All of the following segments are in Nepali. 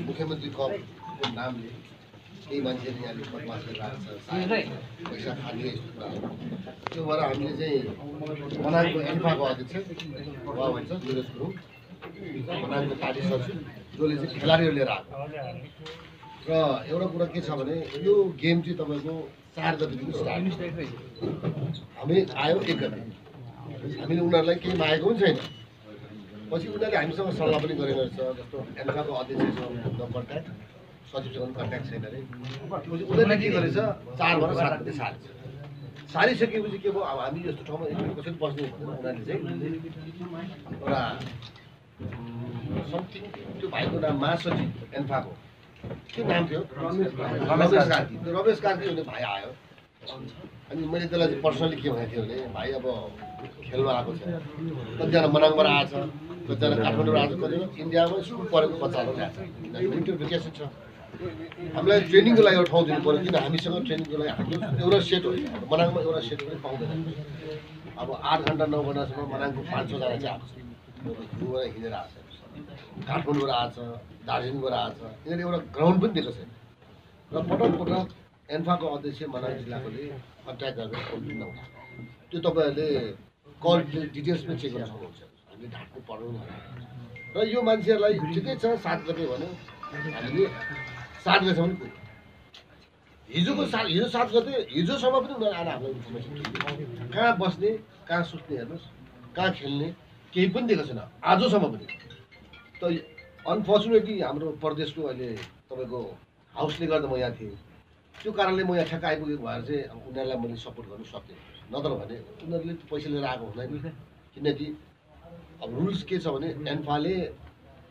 मुख्यमन्त्री कपको नामले केही मान्छेले यहाँले बदमास गरिरहेको छ पैसा खाने यस्तो त्यो भएर हामीले चाहिँ मनाङको एन्फाको अध्यक्ष उहाँ भन्छ निरज गुरुङ मनाङको पार्टी सचिव जसले चाहिँ खेलाडीहरू लिएर आएको र एउटा कुरा के छ भने यो गेम चाहिँ तपाईँको चार गतिदेखि स्टार्ट हामी आयो एक गते। हामीले उनीहरूलाई केही मागेको पनि छैन। पछि उनीहरूले हामीसँग सल्लाह पनि गरेको रहेछ जस्तो एन्फाको अध्यक्षसँग न कन्ट्याक्ट सचिवसँग पनि कन्ट्याक्ट छैन अरे। पछि उनीहरूले के गरेछ चारबाट सात गते सारेछ सारिसकेपछि के भयो अब हामी यस्तो ठाउँमा कसरी बस्ने भनेर उनीहरूले चाहिँ एउटा समथिङ त्यो भाइको नाम महासचिव एन्फाको। के नाम थियो? रमेश कार्की त्यो रमेश कार्की भन्ने भाइ आयो। अनि मैले त्यसलाई चाहिँ पर्सनली के भनेको थिएँ भने भाइ अब खेल्नु आएको छ। कतिजना मनाङबाट आएछ कतिजना काठमाडौँबाट आएको छ। कतिजना इन्डियामा स्कुल पढेको बच्चाहरू ल्याएको छ। किनभने विन्टर भेकेसन छ। हामीलाई ट्रेनिङको लागि एउटा ठाउँ दिनु पऱ्यो। किन हामीसँग ट्रेनिङको लागि हाम्रो एउटा सेट हो। मनाङमा एउटा सेट पनि पाउँदैन। अब आठ घन्टा नौ घन्टासम्म मनाङको पाँच छजना चाहिँ आएको छ। हिँडेर आएको छ। काठमाडौँबाट आएको दार्जिलिङबाट आएको छ। यिनीहरूले एउटा ग्राउन्ड पनि दिएको छैन। र पटक पटक एन्फाको अध्यक्ष मनाङ जिल्लाकोले कन्ट्याक्ट गरेर पनि नउठाएको त्यो तपाईँहरूले कल डिटेल्स पनि चेक गर्न सक्नुहुन्छ। हामीले ढाक्नु पर्दैन र यो मान्छेहरूलाई ठिकै छ सात गते भन्यो। हामीले सात गतेसम्म पुग्यो हिजोको सात हिजो सात गते हिजोसम्म पनि उनीहरू आएर हामीलाई इन्फर्मेसन कहाँ बस्ने कहाँ सुत्ने हेर्नुहोस्। कहाँ खेल्ने केही पनि दिएको छैन। आजसम्म पनि। त अनफर्चुनेटली हाम्रो प्रदेशको अहिले तपाईँको हाउसले गर्दा म यहाँ थिएँ। त्यो कारणले म यहाँ ठ्याक्क आइपुगेको भएर चाहिँ अब उनीहरूलाई मैले सपोर्ट गर्नु सकेँ नत्र भने उनीहरूले पैसा लिएर आएको हुँदैन। किनकि अब रुल्स के छ भने एन्फाले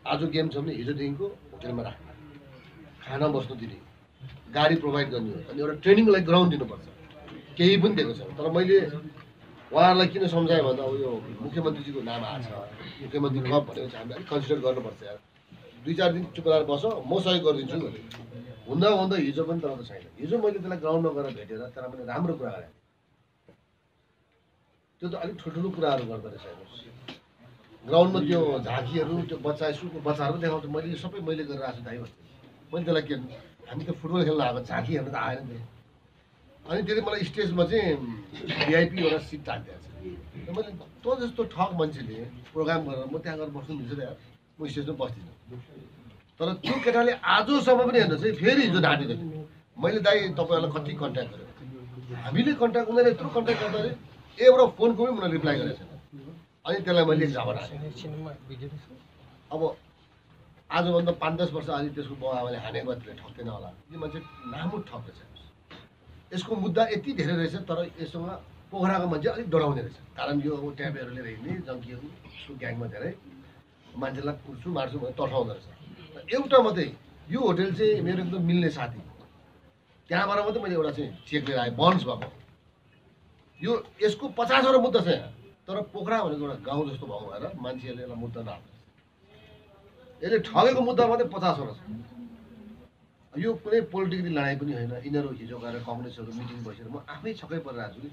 आज गेम छ भने हिजोदेखिको होटेलमा राख्ने खाना बस्नु दिने गाडी प्रोभाइड गर्ने अनि एउटा ट्रेनिङको लागि ग्राउन्ड दिनुपर्छ। केही पनि दिएको छैन। तर मैले उहाँहरूलाई किन सम्झाएँ भन्दा अब यो मुख्यमन्त्रीजीको नाम आएको छ। मुख्यमन्त्री कप भनेको चाहिँ हामीले अलिक कन्सिडर गर्नुपर्छ यार। दुई चार दिन चुप लगाएर बस म सहयोग गरिदिन्छु हुँदा हुँदा हिजो पनि तर छैन। हिजो मैले त्यसलाई ग्राउन्डमा गएर भेटेर तर मैले राम्रो कुरा गरेँ। त्यो त अलिक ठुल्ठुलो कुराहरू गर्दो रहेछ हेर्नुहोस् ग्राउन्डमा त्यो झाँकीहरू त्यो बच्चा स्कुलको बच्चाहरू देखाउँछ मैले यो सबै मैले गरेर आएको छु दाइ भन्छु मैले त्यसलाई के हामी त फुटबल खेल्न आएको झाँकी हेर्नु त आएन नि। अनि त्यसले मलाई स्टेजमा चाहिँ भिआइपी एउटा सिट राखिदिएको छ। मैले तँ जस्तो ठग मान्छेले प्रोग्राम गरेर म त्यहाँ गएर बस्नु मिल्छ त यार। म स्टेजमा बस्दिनँ। तर त्यो केटाले आजसम्म पनि हेर्नुहोस् है फेरि हिजो थियो मैले दाइ तपाईँहरूलाई कति कन्ट्याक्ट गरेँ? हामीले कन्ट्याक्ट उनीहरूले यत्रो कन्ट्याक्ट गर्दाखेरि एउटा फोनको पनि मलाई रिप्लाई गरेको छैन। अनि त्यसलाई मैले झगडा अब आजभन्दा पाँच दस वर्ष अघि त्यसको बाउ आमाले हानेको त्यसले ठक्दैन होला। यो मान्छे नामु ठक्दैछ यसको मुद्दा यति धेरै रहेछ तर यससँग पोखराको मान्छे अलिक डराउने रहेछ। कारण यो अब ट्याबहरू लिएर हिँड्ने जङ्कीहरू ग्याङमा धेरै मान्छेलाई कुर्छु मार्छु भनेर तर्साउँदो रहेछ। एउटा मात्रै यो होटेल चाहिँ मेरो एकदम मिल्ने साथी। त्यहाँबाट मात्रै मैले एउटा चाहिँ चेक लिएर आएँ बन्स भएको। यो यसको पचासवटा मुद्दा छ यहाँ। तर पोखरा भनेको एउटा गाउँ जस्तो भएको भएर मान्छेहरूले यसलाई मुद्दा नहाल्छ यसले ठगेको मुद्दा मात्रै पचासवटा छ। यो कुनै पोलिटिकली लडाइँ पनि होइन। यिनीहरू हिजो गएर कङ्ग्रेसहरू मिटिङ बसेर म आफै छक्कै परिरहेको छु कि।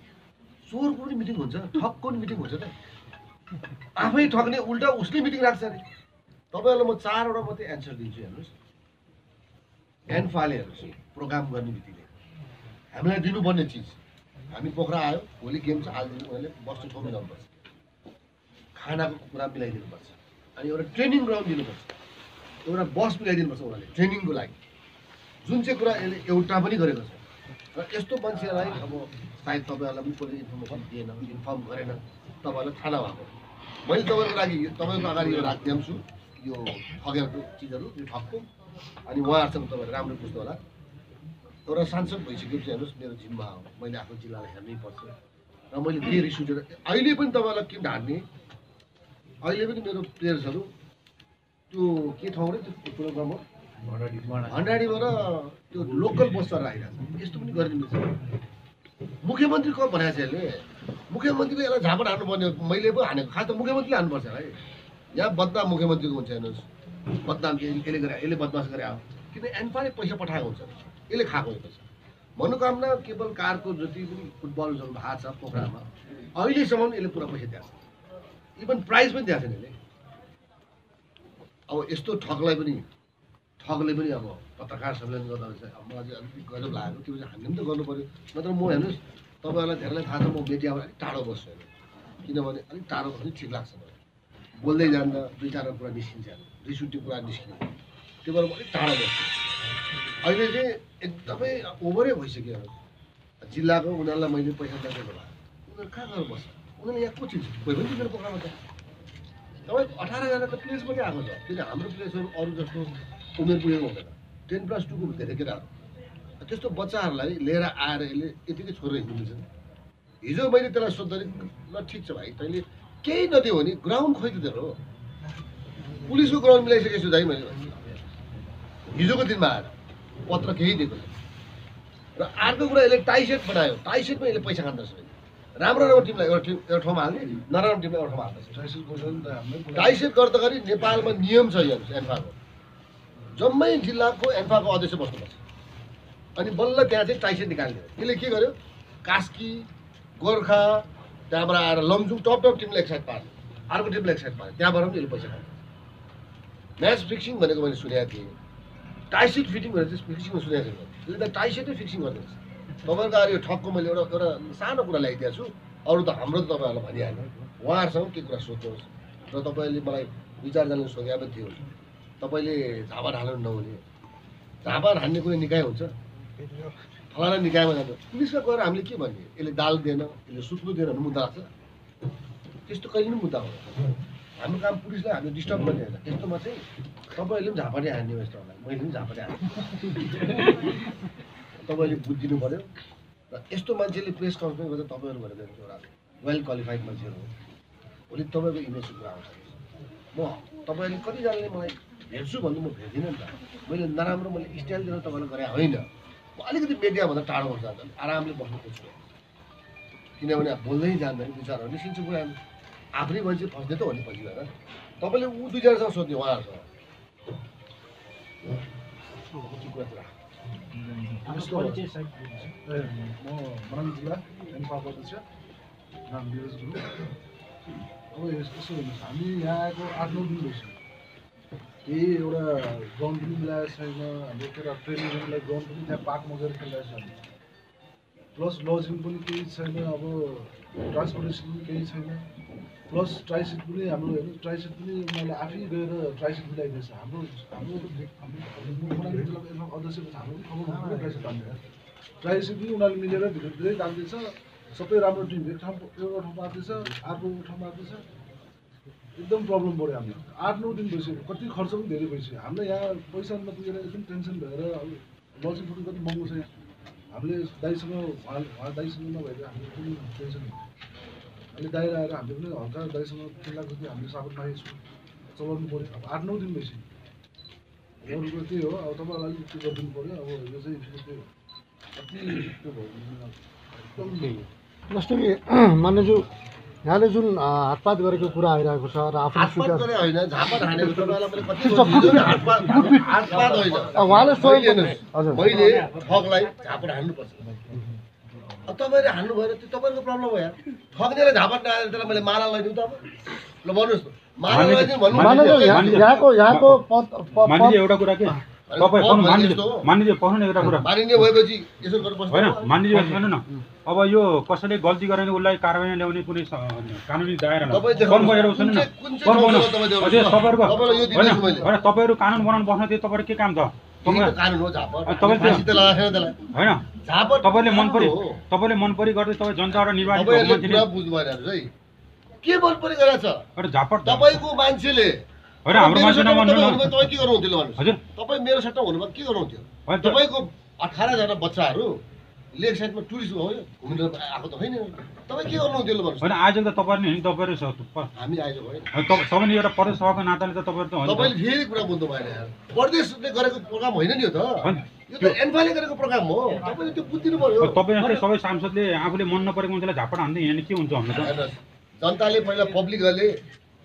चोरको पनि मिटिङ हुन्छ ठगको पनि मिटिङ हुन्छ त। आफै ठग्ने उल्टा उसले मिटिङ राख्छ अरे। तपाईँहरूलाई म चारवटा मात्रै एन्सर दिन्छु हेर्नुहोस्। एन्फाले हेर्नुहोस् प्रोग्राम गर्ने बित्तिकै। हामीलाई दिनुपर्ने चिज। हामी पोखरा आयो भोलि गेम छ आज उनीहरूले बस्नु ठाउँ मिलाउनुपर्छ खानाको कुरा मिलाइदिनुपर्छ। अनि एउटा ट्रेनिङ ग्राउन्ड दिनुपर्छ। एउटा बस मिलाइदिनुपर्छ उनीहरूले ट्रेनिङको लागि। जुन चाहिँ कुरा यसले एउटा पनि गरेको छ र यस्तो मान्छेलाई अब सायद तपाईँहरूलाई पनि कसले इन्फर्मेसन दिएन इन्फर्म गरेन। तपाईँहरूलाई थाहा भएको मैले तपाईँको लागि यो- तपाईँको अगाडि यो राखिदिन्छु यो ठगेको चिजहरू यो ठगको अनि उहाँहरूसँग तपाईँहरू राम्रो बुझ्नु होला एउटा सांसद भइसकेपछि हेर्नुहोस् मेरो जिम्मा हो। मैले आफ्नो जिल्लालाई हेर्नै पर्छ। र मैले धेरै रिस उठेर अहिले पनि तपाईँलाई किन ढाँट्ने अहिले पनि मेरो प्लेयर्सहरू त्यो के ठाउँ रे? त्यो ठुलो गाउँमा भण्डारीबाट। त्यो लोकल बस आइरहेको छ यस्तो पनि गरिदिनु मुख्यमन्त्री कप भनेको छ यसले? मुख्यमन्त्रीले यसलाई झापट हान्नुपर्ने हो। मैले पो हानेको। खास त मुख्यमन्त्रीले हान्नुपर्छ है। यहाँ बदनाम मुख्यमन्त्रीको हुन्छ हेर्नुहोस्। बदनाम यसले गरे यसले बदमास गरे आयो किन एन्फाले पैसा पठाएको हुन्छ। यसले खाएको पैसा मनोकामना केवल कारको जति पनि फुटबलहरू भएको छ पोखरामा अहिलेसम्म यसले पुरा पैसा दिएको छ इभन प्राइज पनि दिएको छैन यसले। अब यस्तो ठगलाई पनि ठगले पनि अब पत्रकार सम्मेलन गर्दा चाहिँ अब मलाई चाहिँ अलिकति गजब लागेको त्यो चाहिँ हामीले पनि त गर्नु पऱ्यो नत्र म हेर्नुहोस्। तपाईँहरूलाई धेरैलाई थाहा छ म मिडियाबाट अलिक टाढो बस्छु होइन किनभने अलिक टाढो बस्नु ठिक लाग्छ मलाई। बोल्दै जाँदा दुई चारवटा कुरा निस्किन्छ दुई सुट्टी कुरा निस्किन्छ त्यो भएर म अलिक टाढो बस्छु। अहिले चाहिँ एकदमै ओभरै भइसक्यो जिल्लाको उनीहरूलाई मैले पैसा दिएको भए उनीहरू कहाँ गएर बस्छ? उनीहरूले यहाँ को चिन्छ? कोही पनि चिनेर पोखरामा त। तपाईँ अठारजना त प्लेस पनि आएको छ। किन हाम्रो प्लेसहरू अरू जस्तो उमेर पुगेको हुँदैन। टेन प्लस टूको धेरै केटाहरू। त्यस्तो बच्चाहरूलाई लिएर आएर यसले यतिकै छोडेर हिँड्नुहुन्छ हिजो मैले त्यसलाई सोद्धाखेरि ल ठिक छ भाइ तैँले केही नदियो भने ग्राउन्ड खोइदिँदैन हो पुलिसको ग्राउन्ड मिलाइसकेको छु दाइ मैले। हिजोको दिनमा आएर पत्र केही दिएको छैन। र अर्को कुरा यसले टाइसेट बनायो टाइसेटमा यसले पैसा खाँदो रहेछ राम्रो राम्रो टिमलाई एउटा टिम एउटा ठाउँमा हाल्ने नराम्रो टिमलाई एउटा ठाउँमा हाल्दछ। टाइसेट गर्दाखेरि नेपालमा नियम छ यहाँ एन्फाको। जम्मै जिल्लाको एन्फाको अध्यक्ष बस्नुपर्छ। अनि बल्ल त्यहाँ चाहिँ टाइसेट निकालिदियो यसले के गर्यो? कास्की गोर्खा त्यहाँबाट आएर लमजुङ टप टप टिमलाई एक साइड पार्यो। अर्को टिमलाई एक साइड पार्यो। त्यहाँबाट पनि यसले पैसा खायो। म्याच फिक्सिङ भनेको मैले सुनेको थिएँ। टाइसेट फिटिङ भनेर चाहिँ फिक्सिङमा सुनेको थिएँ। यसले त टाइसेटै फिक्सिङ गरिदिन्छ तपाईँहरूको अरू यो ठगको मैले एउटा एउटा सानो कुरा ल्याइदिएको छु। अरू त हाम्रो त तपाईँहरूलाई भनिहाल्यो उहाँहरूसँग के कुरा सोध्नुहोस्। र तपाईँले मलाई दुई चारजनाले सोधे पनि थियो। तपाईँले झापा ढाल्नु नहुने। झापा हान्ने कुनै निकाय हुन्छ? फलाना निकायमा जानु पुलिसमा गएर हामीले के भन्ने? यसले दाल दिएन यसले सुत्नु दिएन भने मुद्दा लाग्छ। त्यस्तो कहिले पनि मुद्दा हुँदैन। हाम्रो काम पुलिसलाई हामीले डिस्टर्ब गर्ने होइन। त्यस्तोमा चाहिँ तपाईँहरूले पनि झापाटे हान्ने हो यस्तो होला। मैले पनि झापाटे हान्ने तपाईँले बुझिदिनु पऱ्यो र यस्तो मान्छेले प्रेस कन्फरेन्स गर्दा तपाईँहरू भनेर एउटा वेल क्वालिफाइड मान्छेहरू हो। भोलि तपाईँको इमेज कुरा आउँछ। म तपाईँहरूले कतिजनाले मलाई भेट्छु भन्नु म भेट्दिनँ नि त। मैले नराम्रो मैले स्टाइल दिएर तपाईँलाई गरे होइन। म अलिकति मिडियाभन्दा टाढो बस्न जान्छु आरामले बस्नु खोज्छु। किनभने अब बोल्दै जान्दैन विचारहरू। निस्किन्छ कुरा आफ्नै मान्छे फस्दै त हो नि पछि गएर। तपाईँले ऊ दुईजनासँग सोध्ने उहाँहरूसँग? यस्तो म जिल्ला अध्यक्ष नाम अब यस- यसो हेर्नुहोस् हामी यहाँ आएको आठ नौ दिन भइसक्यो। केही एउटा ग्राउन्ड पनि मिलाएको छैन हाम्रो केटा ट्रेनिङहरूलाई ग्राउन्ड पनि त्यहाँ पार्कमा गएर खेलिरहेको छ। हामी प्लस लजिङ पनि केही छैन अब ट्रान्सपोर्टेसन पनि केही छैन। प्लस ट्राइसिट पनि हाम्रो हेर्नु ट्राइसिट पनि उनीहरूले आफै गएर ट्राइसिट मिलाइदिएछ हाम्रो हाम्रो अध्यक्ष हाम्रो खबर ट्राइसिट ट्राइसिट पनि उनीहरूले मिलेर भित्र भित्रै दाम्दैछ सबै राम्रो टिम एक ठाउँ एउटा ठाउँमा आउँदैछ अर्को ठाउँमा आउँदैछ। एकदम प्रब्लम पऱ्यो हामीलाई आठ नौ दिन भइसक्यो कति खर्च पनि धेरै भइसक्यो हामीलाई यहाँ पैसा नपुगेर एकदम टेन्सन भएर अब लजिङ पनि कति महँगो छ यहाँ हामीले दाइसँग उहाँ उहाँ दाइसँग नभएर हामीले पनि टेन्सन अहिले दाइ आएर हामीले पनि हल्का दाइसँग तिन लाख जति हामीले साबुन मागेको छौँ चलाउनु पऱ्यो अब आठ नौ दिन भइसक्यो कुरो त्यही हो अब तपाईँलाई अलिक त्यो गरिदिनु पऱ्यो अब यो चाहिँ फेरि त्यो कति त्यो भयो एकदम जस्तो कि मान्यज्यू यहाँले जुन हातपात गरेको कुरा आइरहेको छ र अब तपाईँले हान्नु भएर त्यो तपाईँको प्रब्लम हो यार। ठग्नेलाई झापा नहालेर त्यसलाई मैले माला लगाइदिउँ त अब। ल भन्नुहोस्। न माला भन्नु यहाँको यहाँको एउटा कुरा के तपाईँ पढ्नु न एउटा कुरा। होइन सुन्नु न। अब यो कसैले गल्ती गरेर भने उसलाई कारवाही ल्याउने कुनै कानुनी दायरा होइन। तपाईँहरू कानुन बनाउनु बस्न त्यो तपाईँहरू के काम छ? त होइन। तपाईँले मन परि हो। तपाईँले मन परि गर्दै तपाईँ जनता एउटा निर्वाचित के मन परि गरेछ एउटा झापट तपाईँको मान्छेले होइन हाम्रो मान्छे न। तपाईँ के गर्नुहुन्थ्यो ल हजुर। तपाईँ मेरो सट्टा हुनुभयो के गर्नुहुन्थ्यो होइन तपाईँको अठारजना बच्चाहरू लेक साइडमा टुरिस्ट हो घुमेर आएको त होइन। तपाईँ के गर्नुहुन्थ्यो ल भन्नुहोस्? होइन आज त तपाईँहरूले नि तपाईँहरू स- प- हामी होइन तपाईँ तपाईँले एउटा प्रदेश सभाको नाताले त तपाईँहरू त होइन। तपाईँले फेरि कुरा बुझ्नु भएन परदेशले गरेको प्रोग्राम होइन नि यो त। होइन। यो त एन्फाले गरेको प्रोग्राम हो। तपाईँले त्यो बुझिदिनु पर्यो। तपाईँ जस्तै सबै सांसदले आफूले मन नपरेको मान्छेलाई झापड हान्दै हिँड्ने के हुन्छ भन्नु त? जनताले पहिला पब्लिकहरूले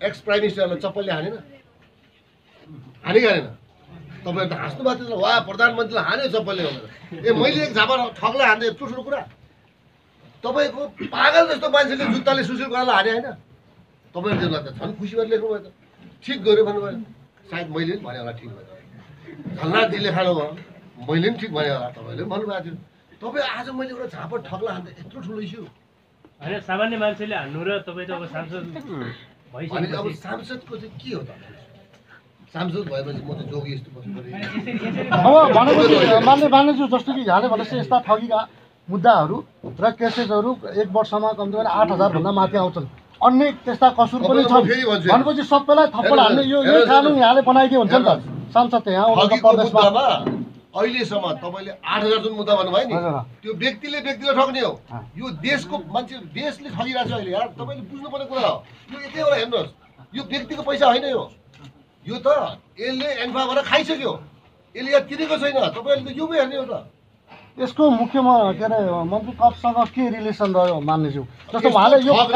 एक्स प्राइम मिनिस्टरलाई चप्पलले हानेन हाने हानेन तपाईँहरू त हाँस्नु भएको थियो वा प्रधानमन्त्रीलाई हान्यो भनेर। ए मैले एक झापा ठगलाई हान्दै यत्रो ठुलो कुरा? तपाईँको पागल जस्तो मान्छेले जुत्ताले सुशील कुरालाई हाने होइन। तपाईँहरू त झन् खुसी भएर लेख्नुभयो त। ठिक गऱ्यो भन्नुभयो। सायद मैले पनि भने होला ठिक भयो। झलनाथजीले खानुभयो। मैले पनि ठिक भने होला तपाईँले पनि भन्नुभएको थियो। तपाईँ आज मैले एउटा झापा ठगला हान्दा यत्रो ठुलो इस्यु होइन सामान्य मान्छेले हान्नु र तपाईँ त अब सांसद अनि अब सांसदको चाहिँ के हो त? सांसद भएपछि म त जोगी यस्तो बस्नु अब भनेपछि मान्ने मान्नेछु जस्तो कि यहाँले भनेपछि यस्ता ठगीका मुद्दाहरू र केसेसहरू एक वर्षमा कम्ती गरेर आठ हजारभन्दा माथि आउँछन्। अन्य त्यस्ता कसुर पनि छन्। भनेपछि सबैलाई थप्पड हाल्ने यो यो कानुन यहाँले बनाइदियो हुन्छ नि त। सांसद त यहाँ प्रदेशमा। अहिलेसम्म तपाईँले आठ हजार जुन मुद्दा भन्नुभयो नि। त्यो व्यक्तिले व्यक्तिलाई ठग्ने हो। यो देशको मान्छे देशले ठगिरहेको छ अहिले। यार तपाईँले बुझ्नुपर्ने कुरा हो। यो एकैवटा हेर्नुहोस्। यो व्यक्तिको पैसा होइन यो। यो त यसले एन्फाबाट खाइसक्यो। यसले यहाँ तिरेको छैन। तपाईँहरूले त यो पो हेर्ने हो त। यसको मुख्यमा के अरे मन्त्री कपसँग के रिलेसन रह्यो मान्नेछु जस्तो उहाँले यो त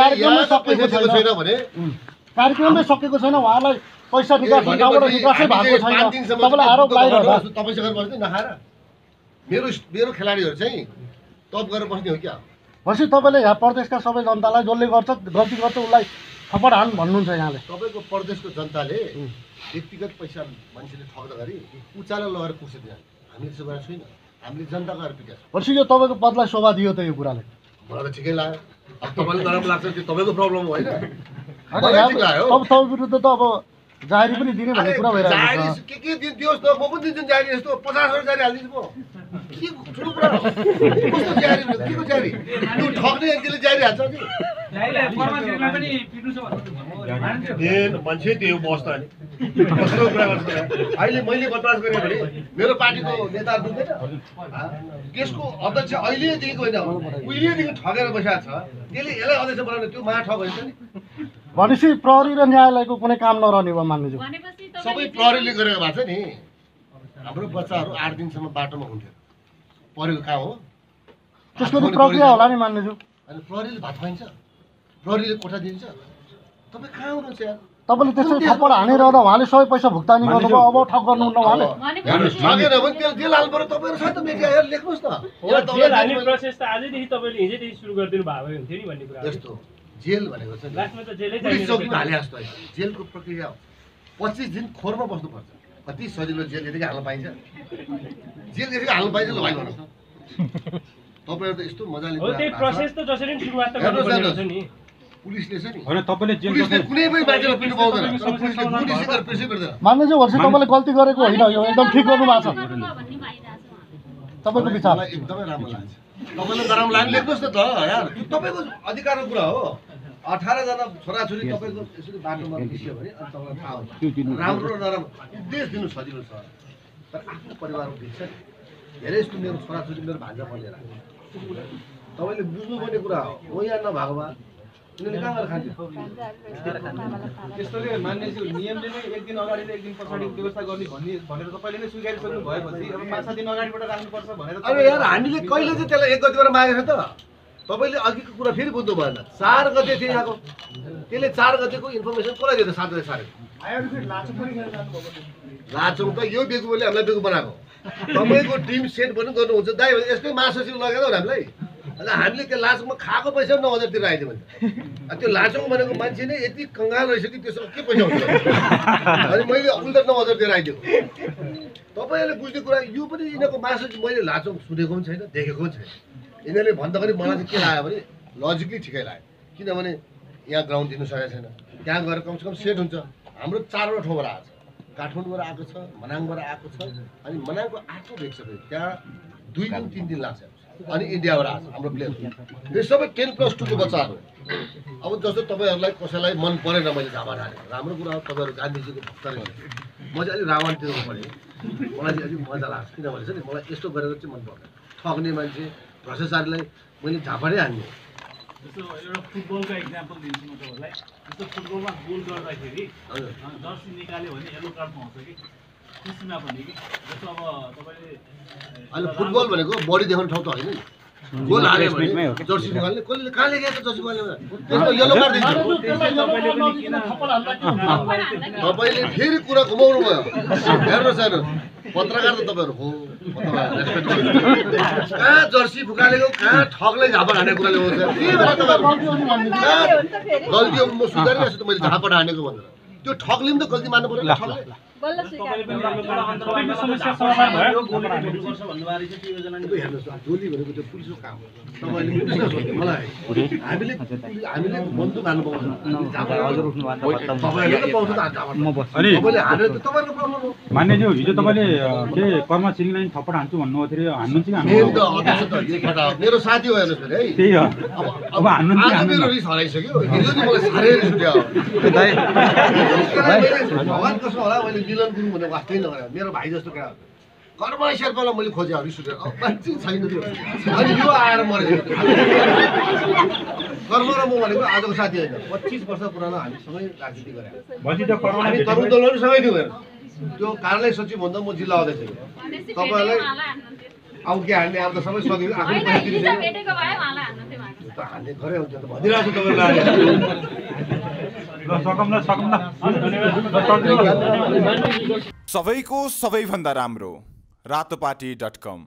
सकेको छैन भने। उम्, कार्यक्रममै सकेको छैन उहाँलाई पैसा निकास निकासै भएको छैन। तपाईँलाई आरोप लगाइरहँदा तपाईँसँग नखाएर। मेरो मेरो खेलाडीहरू चाहिँ तप गरेर बस्ने हो क्या? भनेपछि तपाईँले यहाँ प्रदेशका सबै जनतालाई जसले गर्छ गल्ती गर्छ उसलाई थप्पड हान भन्नुहुन्छ यहाँले। तपाईँको प्रदेशको जनताले. व्यक्तिगत पैसा मान्छेले ठग्दाखेरि उचालो लगाएर पुग्छ त्यहाँ। हामीले त्यसो गरेको छैन। हामीले जनता गएर पिटेको छ भनेपछि यो तपाईँको पदलाई शोभा दियो त यो कुराले। मलाई त ठिकै लाग्यो। अब तपाईँलाई नराम्रो लाग्छ त्यो तपाईँको प्रब्लम होइन? अब तपाईँ विरुद्ध त अब जाहेरी पनि दिने भन्ने कुरा भइरहेको जारी छ के के दिनुहोस् त? म पनि दिन्छु जारी यस्तो पचास हजार जारी हालिदिन्छु म। के ठुलो कुरा? हो कस्तो जारी? के को जारी त्यो ठग्ने एक्चुली जारी हाल्छ ए, मान्छे त्यो बस्दा नि कस्तो कुरा गर्छ? अहिले मैले बदमास गरेँ भने मेरो पार्टीको नेताहरू दुख्दैन त्यसको अध्यक्ष अहिलेदेखिको होइन उहिलेदेखि ठगेर बसेको छ। त्यसले यसलाई अध्यक्ष बनाउने त्यो महा ठग होइन नि। भनेपछि प्रहरी र न्यायालयको कुनै काम नरहने भयो भनेपछि सबै प्रहरीले गरेको भएको छ नि। हाम्रो बच्चाहरू आठ दिनसम्म बाटोमा हुन्थ्यो। परेको कहाँ हो? त्यसको त प्रक्रिया होला नि मान्नेछु। अनि प्रहरीले भात खुवाइन्छ। प्रहरीले कोठा दिन्छ? तपाईँ कहाँ हुनुहुन्छ यार तपाईँले त्यसरी थप्पड हानिरहँदा उहाँले सबै पैसा भुक्तानी गर्नुभयो अब ठग गर्नुहुन्न उहाँले। जेल भनेको जेलको प्रक्रिया हो। पच्चिस दिन खोरमा बस्नुपर्छ। कति सजिलो जेल यतिकै हाल्न पाइन्छ? जेल हाल्नु पाइन्छ ल भाइ तपाईँहरू त यस्तो मजाले पुलिसले छ नि। होइन तपाईँले जेल पुलिसले बस्ने कुनै पनि मान्छेलाई पिट्नु पाउँदैन। तर तपाईँको पुलिसले समस्या गुन्डी सिकार पेसै गर्दैन। मान्नेछु भनेपछि तपाईँले गल्ती गरेको होइन यो एकदम ठिक गर्नु भएको छ। तपाईँको विचार। मलाई एकदमै राम्रो लाग्छ। तपाईँले नराम्रो लाग्यो। लेख्नुहोस् न त यार त्यो तपाईँको अधिकारको कुरा हो। अठारजना छोराछोरी तपाईँको यसरी बाटोमा निस्क्यो भने अनि तपाईँलाई थाहा हुन्छ। राम्रो नराम्रो। उपदेश दिनु सजिलो छ। तर आफ्नो परिवारको देख्छ नि धेरै जस्तो मेरो छोराछोरी मेरो भान्जा बनेर तपाईँले बुझ्नुपर्ने कुरा हो। हो यहाँ नभएको भए? उनीहरूले कहाँ गएर खान्थ्यो? त्यस्तोले मान्नेछु नियमले नै एक दिन अगाडि र एक दिन पछाडि व्यवस्था गर्ने भन्ने भनेर तपाईँले नै स्वीकारिसक्नु भएपछि अब पाँच सात दिन अगाडिबाट राख्नुपर्छ भनेर अरे यार हामीले कहिले चाहिँ त्यसलाई एक गतिबाट मागेको छ त? तपाईँले अघिको कुरा फेरि बुझ्नु भएन। चार गते थियो यहाँको। त्यसले चार गतेको इन्फर्मेसन कसलाई दियो त सात गते सारे लाचौँ त यो बेगुले हामीलाई बेगु बनाएको। तपाईँको टिम सेट पनि गर्नुहुन्छ। दाइ भने यस्तै लगेन हो हामीलाई। अन्त हामीले त्यो लाचौँमा खाएको पैसा नौ हजार तिरेर आइदियो भने त्यो लाचौँ भनेको मान्छे नै यति कङ्गाल रहेछ कि त्यसमा के पैसा हुन्छ? अनि मैले उल्टा नौ हजार दिएर आइदियो। तपाईँहरूले बुझ्ने कुरा यो पनि यिनीहरूको महासचिव मैले लाचौँ सुनेको पनि छैन देखेको पनि छैन। यिनीहरूले भन्दाखेरि मलाई चाहिँ के लाग्यो भने लजिकली ठिकै लाग्यो। किनभने यहाँ ग्राउन्ड दिनु सकेको छैन। त्यहाँ गएर कमसेकम सेट हुन्छ। हाम्रो चारवटा ठाउँबाट आएको छ। काठमाडौँबाट आएको छ मनाङबाट आएको छ अनि मनाङको आएको फेरि। त्यहाँ दुई दिन तिन दिन लाग्छ। अनि इन्डियाबाट आएको छ हाम्रो प्लेयर। यो सबै टेन प्लस टूको बच्चाहरू। अब जस्तो तपाईँहरूलाई कसैलाई मन परेन मैले झापा हालेको राम्रो कुरा हो तपाईँहरू गान्धीजीको भक्त रहेछ म चाहिँ अलिक रावणतिर पढेँ मलाई चाहिँ अलिक मजा लाग्छ। किनभने चाहिँ मलाई यस्तो गरेर चाहिँ मन पर्दैन। ठग्ने मान्छे भ्रष्टाचारीलाई मैले झापाडै हान्ने जस्तो एउटा फुटबलको इक्जाम्पल दिन्छु म तपाईँलाई जस्तो फुटबलमा गोल गर्दाखेरि हजुर। जर्सी निकाल्यो भने येलो कार्ड पाउँछ कि? त्यसमा पनि कि? जस्तो अब तपाईँले अहिले फुटबल भनेको बडी देखाउने ठाउँ त होइन नि। गोल हाल्यो भने? जर्सी कसले कहाँ लेखेको जर्सी कार्ड दिन्छ। तपाईँले फेरि कुरा घुमाउनु भयो हेर्नुहोस् हेर्नुहोस्। पत्रकार त तपाईँहरू हो। कहाँ जर्सी फुकालेको? कहाँ ठगले झापड हानेको कुरा ल्याउँछ के भएर तपाईँहरू कहाँ? गल्ती म सुधारिरहेको छु त मैले झापड हानेको भनेर। त्यो ठगले पनि त गल्ती मान्नु पऱ्यो। नि ठगले गोली भनेको त्यो पुलिसको काम हो। तपाईँले मलाई हामीले हामीले बन्दुक हाल्नु पाउँछ मान्यज्यू हिजो तपाईँले के कर्म छिरिङलाई थप्पड हान्छु भन्नुभएको थियो। हान्नु। मेरो साथी हो त्यही हो। अब रिस हराइसक्यो। हिजो चाहिँ मलाई साह्रै रिस उठ्यो। त्यसलाई मैले भगवान् कसो होला मैले मिलन गुरुङ भनेको वास्तै नगरे मेरो भाइ जस्तो केटा हो। कर्म शेर्पालाई मैले खोजेँ उठेर अब मान्छे छैन त्यो। अनि यो आएर मरेको कर्म र म भनेको आजको साथी होइन। पच्चिस वर्ष पुरानो हामी सँगै राजनीति गरेँ भोलि त कर्मलाई हामी तरुण दलमा पनि सँगै थियौँ त्यो कार्यालय सचिव भन्दा म जिल्ला अध्यक्ष हान्नुहुन्थ्यो। अब के हान्ने अब त सबै उहाँले। त हान्ने गरे हुन्छ त। भनिरहेको छु तपाईँलाई ल सकौँ ल सकौँ ल ल सक्दिनँ। सबैको सबैभन्दा राम्रो। Ratopati dot com.